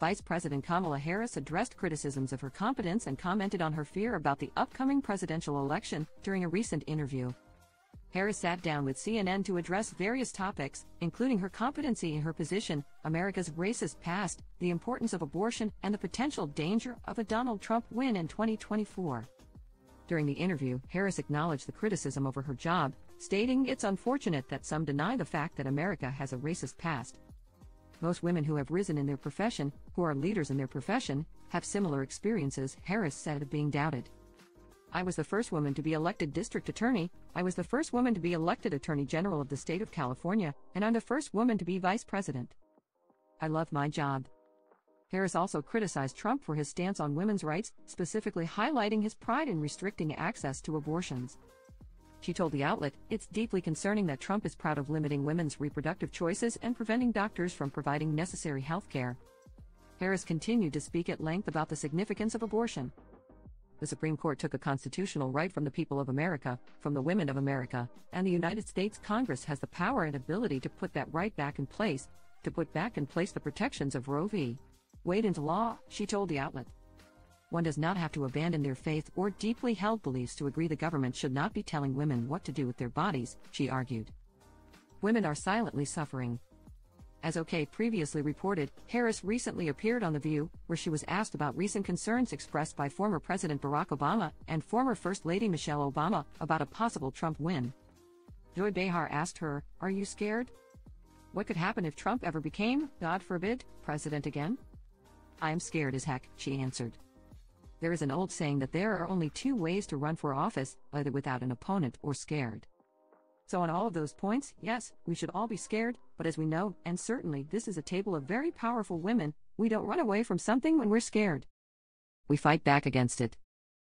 Vice President Kamala Harris addressed criticisms of her competence and commented on her fear about the upcoming presidential election during a recent interview. Harris sat down with CNN to address various topics, including her competency in her position, America's racist past, the importance of abortion, and the potential danger of a Donald Trump win in 2024. During the interview, Harris acknowledged the criticism over her job, stating it's unfortunate that some deny the fact that America has a racist past. Most women who have risen in their profession, who are leaders in their profession, have similar experiences, Harris said of being doubted. I was the first woman to be elected district attorney, I was the first woman to be elected attorney general of the state of California, and I'm the first woman to be vice president. I love my job. Harris also criticized Trump for his stance on women's rights, specifically highlighting his pride in restricting access to abortions. She told the outlet, It's deeply concerning that Trump is proud of limiting women's reproductive choices and preventing doctors from providing necessary health care. Harris continued to speak at length about the significance of abortion. The Supreme Court took a constitutional right from the people of America, from the women of America, and the United States Congress has the power and ability to put that right back in place, to put back in place the protections of Roe v. Wade into law, she told the outlet. One does not have to abandon their faith or deeply held beliefs to agree the government should not be telling women what to do with their bodies, she argued. Women are silently suffering. As OK previously reported, Harris recently appeared on The View, where she was asked about recent concerns expressed by former President Barack Obama and former First Lady Michelle Obama about a possible Trump win. Joy Behar asked her, Are you scared? What could happen if Trump ever became, God forbid, president again? I am scared as heck, she answered. There is an old saying that there are only two ways to run for office either without an opponent or scared. So, on all of those points, yes, we should all be scared, but as we know, and certainly this is a table of very powerful women, we don't run away from something when we're scared. We fight back against it.